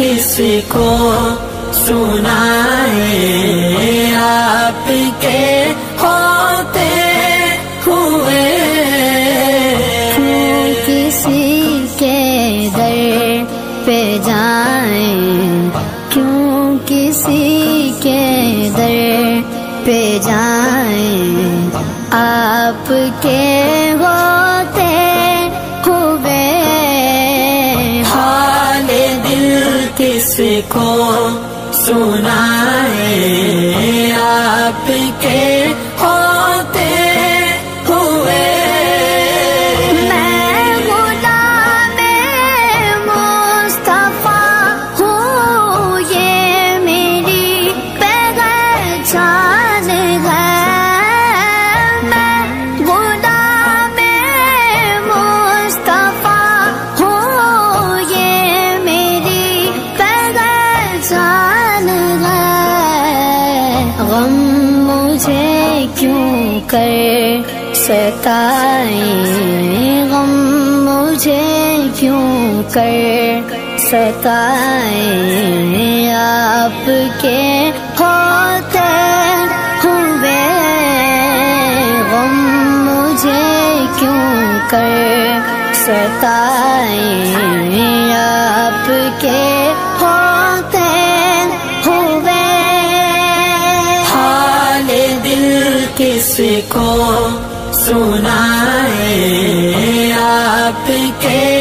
किसको सुनाए, आपके होते हुए। किसी के दर पे जाए, क्यों किसी के दर पे जाए, आपके होते किसको सुनाए? आपके गम मुझे क्यों कर सताए? गम मुझे क्यों कर सताए? आपके होते हुए गम मुझे क्यों कर सताए? किसको सुनाए आपके